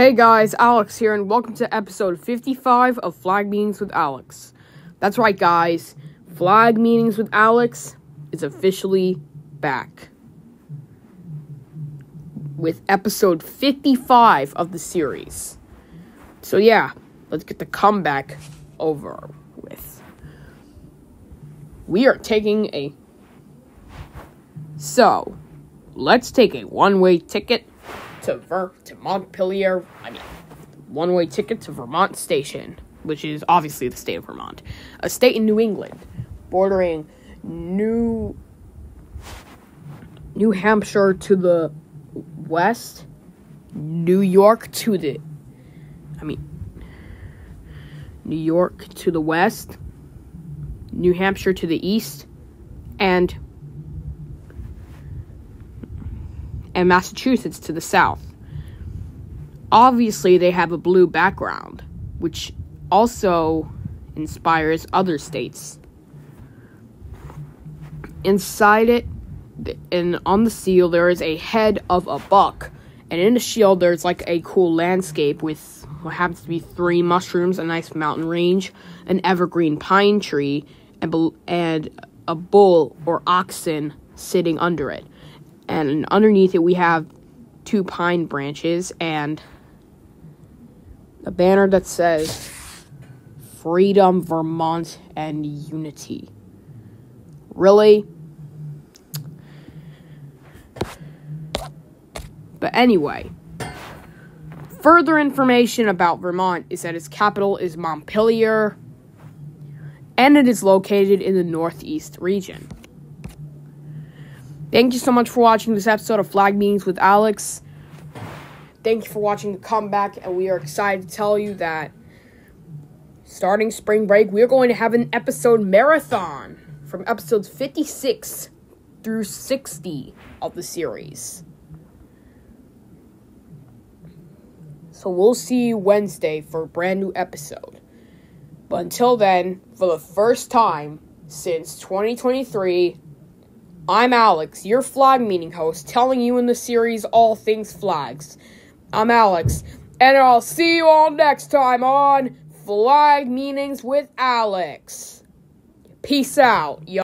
Hey guys, Alex here, and welcome to episode 55 of Flag Meanings with Alex. That's right, guys. Flag Meanings with Alex is officially back with episode 55 of the series. So, yeah, let's get the comeback over with. We are taking a. So, let's take a one way ticket to Ver to Montpelier. I mean, one way ticket to Vermont Station, which is obviously the state of Vermont, a state in New England, bordering New New Hampshire to the west, New York to the I mean New York to the west, New Hampshire to the east, and and Massachusetts to the south. Obviously, they have a blue background, which also inspires other states. Inside it, and on the seal, there is a head of a buck, and in the shield, there's like a cool landscape with what happens to be three mushrooms, a nice mountain range, an evergreen pine tree, and, and a bull or oxen sitting under it and underneath it we have two pine branches and a banner that says freedom vermont and unity. Really? But anyway further information about vermont is that its capital is montpelier and it is located in the northeast region Thank you so much for watching this episode of Flag Meanings with Alex. Thank you for watching the comeback, and we are excited to tell you that starting spring break, we are going to have an episode marathon from episodes 56 through 60 of the series. So we'll see you Wednesday for a brand new episode. But until then, for the first time since 2023, I'm Alex, your flag meeting host, telling you in the series all things flags. I'm Alex, and I'll see you all next time on Flag Meanings with Alex. Peace out, y'all.